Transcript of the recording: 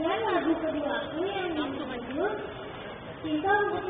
Dan lagu kedua aku yang berjudul Cinta untuk